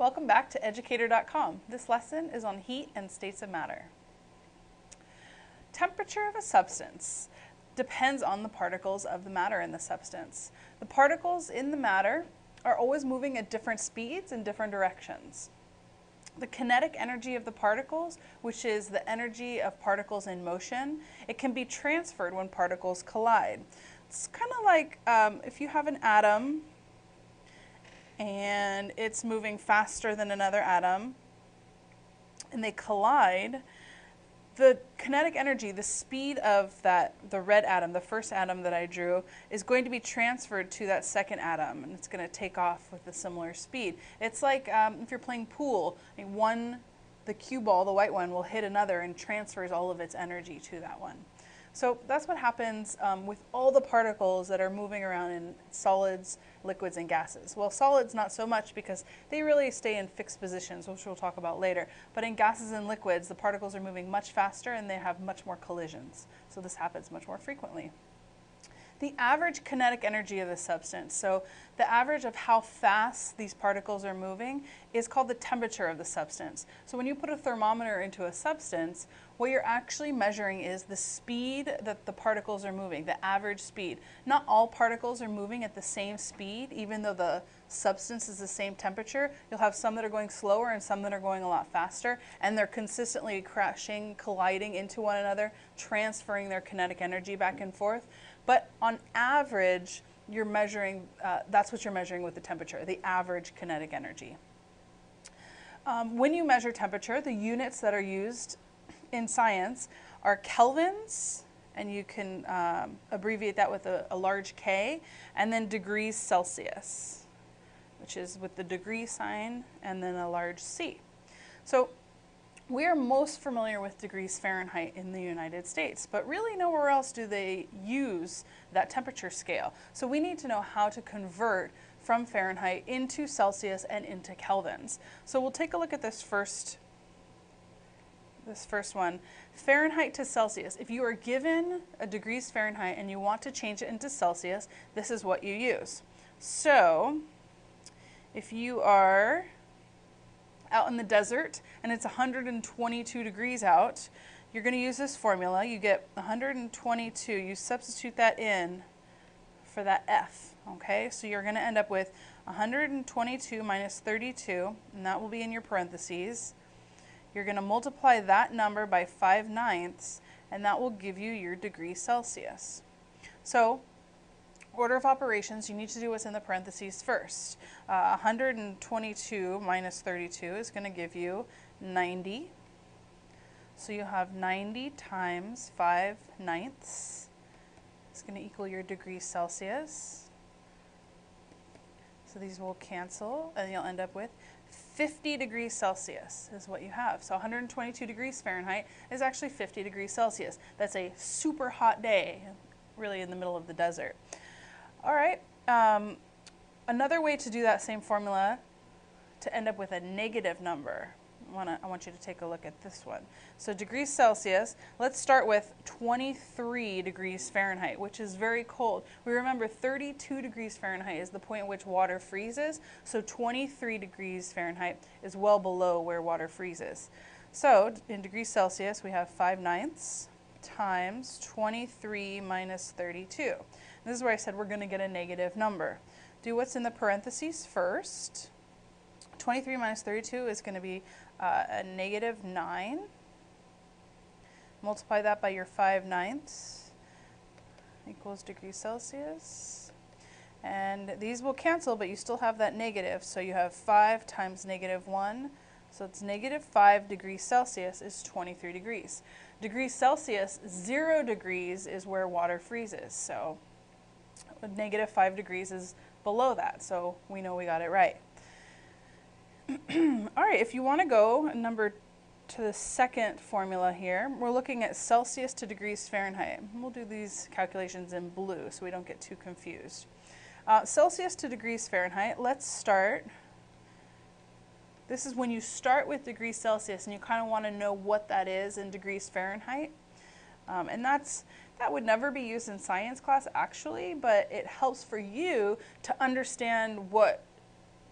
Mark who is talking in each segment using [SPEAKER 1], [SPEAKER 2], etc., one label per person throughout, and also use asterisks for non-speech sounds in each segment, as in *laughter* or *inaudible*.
[SPEAKER 1] Welcome back to educator.com. This lesson is on heat and states of matter. Temperature of a substance depends on the particles of the matter in the substance. The particles in the matter are always moving at different speeds in different directions. The kinetic energy of the particles, which is the energy of particles in motion, it can be transferred when particles collide. It's kind of like um, if you have an atom and it's moving faster than another atom and they collide, the kinetic energy, the speed of that, the red atom, the first atom that I drew, is going to be transferred to that second atom, and it's going to take off with a similar speed. It's like um, if you're playing pool, one, the cue ball, the white one, will hit another and transfers all of its energy to that one. So that's what happens um, with all the particles that are moving around in solids, liquids, and gases. Well, solids not so much because they really stay in fixed positions, which we'll talk about later. But in gases and liquids, the particles are moving much faster and they have much more collisions. So this happens much more frequently the average kinetic energy of the substance. So the average of how fast these particles are moving is called the temperature of the substance. So when you put a thermometer into a substance, what you're actually measuring is the speed that the particles are moving, the average speed. Not all particles are moving at the same speed, even though the substance is the same temperature. You'll have some that are going slower and some that are going a lot faster, and they're consistently crashing, colliding into one another, transferring their kinetic energy back and forth. But on average, you're measuring, uh, that's what you're measuring with the temperature, the average kinetic energy. Um, when you measure temperature, the units that are used in science are kelvins, and you can um, abbreviate that with a, a, large K, and then degrees Celsius, which is with the degree sign and then a large C. So we are most familiar with degrees Fahrenheit in the United States, but really nowhere else do they use that temperature scale. So we need to know how to convert from Fahrenheit into Celsius and into kelvins. So we'll take a look at this first this first one, Fahrenheit to Celsius. If you are given a degrees Fahrenheit and you want to change it into Celsius, this is what you use. So, if you are out in the desert and it's 122 degrees out, you're going to use this formula. You get 122. You substitute that in for that F. Okay, so you're going to end up with 122 minus 32, and that will be in your parentheses. You're going to multiply that number by 5 ninths, and that will give you your degree Celsius. So order of operations, you need to do what's in the parentheses first. Uh, 122 minus 32 is going to give you 90. So you have 90 times 5 ninths. It's going to equal your degrees Celsius. So these will cancel, and you'll end up with 50 degrees Celsius is what you have. So 122 degrees Fahrenheit is actually 50 degrees Celsius. That's a super hot day, really in the middle of the desert. All right. Um, another way to do that same formula to end up with a negative number. I, wanna, I want you to take a look at this one. So degrees Celsius, let's start with 23 degrees Fahrenheit, which is very cold. We remember 32 degrees Fahrenheit is the point at which water freezes, so 23 degrees Fahrenheit is well below where water freezes. So in degrees Celsius, we have 5 ninths times 23 minus 32. This is where I said we're going to get a negative number. Do what's in the parentheses first. 23 minus 32 is going to be uh, a negative 9. Multiply that by your 5 ninths equals degrees Celsius. And these will cancel, but you still have that negative. So you have 5 times negative 1. So it's negative 5 degrees Celsius is 23 degrees. Degrees Celsius, 0 degrees is where water freezes. So negative 5 degrees is below that, so we know we got it right. *clears throat* All right, if you want to go number to the second formula here, we're looking at Celsius to degrees Fahrenheit. We'll do these calculations in blue so we don't get too confused. Uh, Celsius to degrees Fahrenheit, let's start. This is when you start with degrees Celsius and you kind of want to know what that is in degrees Fahrenheit. Um, and that's that would never be used in science class actually, but it helps for you to understand what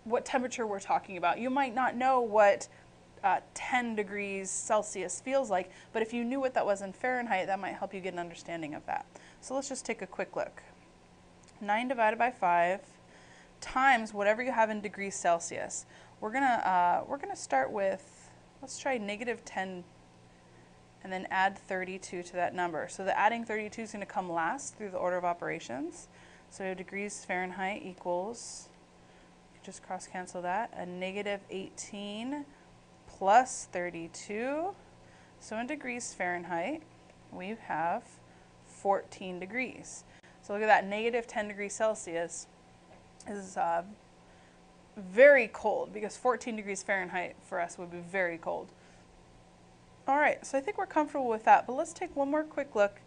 [SPEAKER 1] what temperature we're talking about. You might not know what uh, 10 degrees Celsius feels like, but if you knew what that was in Fahrenheit, that might help you get an understanding of that. So let's just take a quick look. 9 divided by 5 times whatever you have in degrees Celsius. We're gonna uh, we're gonna start with let's try negative 10 and then add 32 to that number. So the adding 32 is going to come last through the order of operations. So degrees Fahrenheit equals, just cross cancel that, a negative 18 plus 32. So in degrees Fahrenheit, we have 14 degrees. So look at that, negative 10 degrees Celsius is uh, very cold because 14 degrees Fahrenheit for us would be very cold. All right, so I think we're comfortable with that, but let's take one more quick look,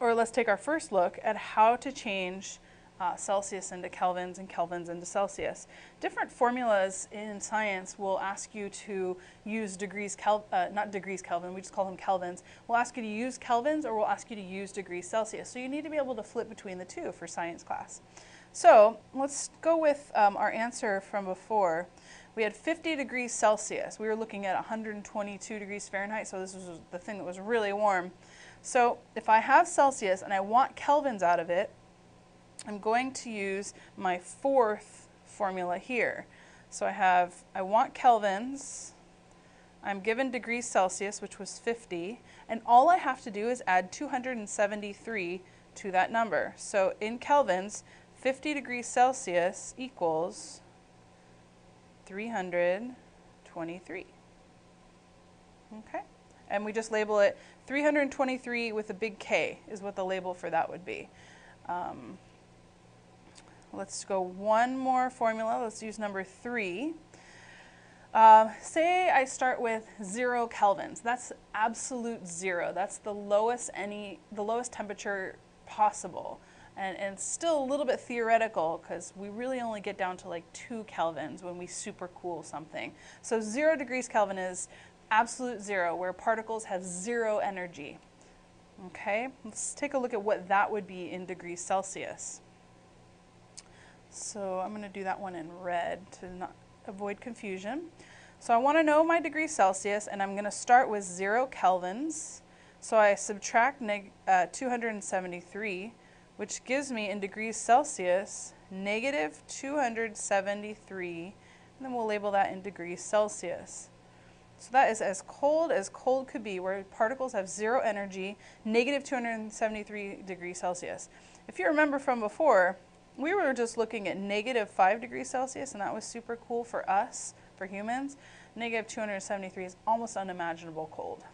[SPEAKER 1] or let's take our first look at how to change uh, Celsius into kelvins and kelvins into Celsius. Different formulas in science will ask you to use degrees Kel uh, not degrees Kelvin, we just call them kelvins. We'll ask you to use kelvins or we'll ask you to use degrees Celsius. So you need to be able to flip between the two for science class. So let's go with um, our answer from before. We had 50 degrees Celsius. We were looking at 122 degrees Fahrenheit, so this was the thing that was really warm. So if I have Celsius and I want kelvins out of it, I'm going to use my fourth formula here. So I have, I want kelvins, I'm given degrees Celsius, which was 50, and all I have to do is add 273 to that number. So in kelvins, 50 degrees Celsius equals 323. Okay, and we just label it 323 with a big K is what the label for that would be. Um, let's go one more formula. Let's use number three. Uh, say I start with zero kelvins. That's absolute zero. That's the lowest any the lowest temperature possible and, and it's still a little bit theoretical because we really only get down to like two kelvins when we supercool something. So zero degrees Kelvin is absolute zero, where particles have zero energy. Okay, let's take a look at what that would be in degrees Celsius. So I'm going to do that one in red to not avoid confusion. So I want to know my degrees Celsius, and I'm going to start with zero kelvins. So I subtract uh, 273 which gives me in degrees Celsius negative 273, and then we'll label that in degrees Celsius. So that is as cold as cold could be, where particles have zero energy, negative 273 degrees Celsius. If you remember from before, we were just looking at negative 5 degrees Celsius, and that was super cool for us, for humans. Negative 273 is almost unimaginable cold.